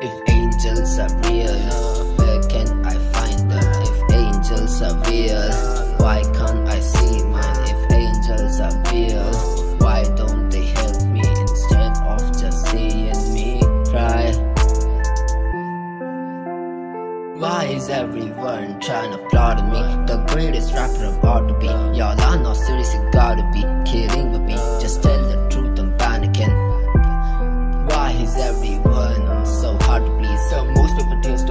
If angels are real, where can I find them? If angels are real, why can't I see mine? If angels are real, why don't they help me instead of just seeing me cry? Why is everyone trying to plot me? The greatest rapper about to be. Y'all are not serious, gotta be different taste